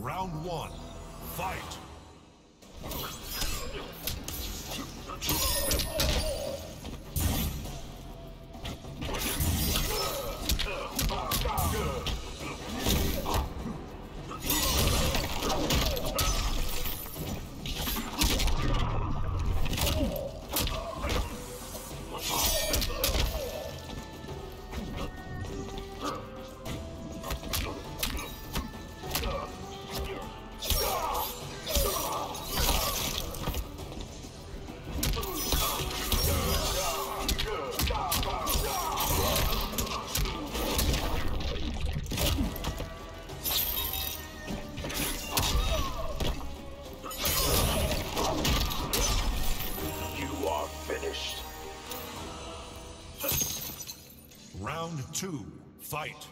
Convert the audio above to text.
Round one. Fight. Round two. Fight.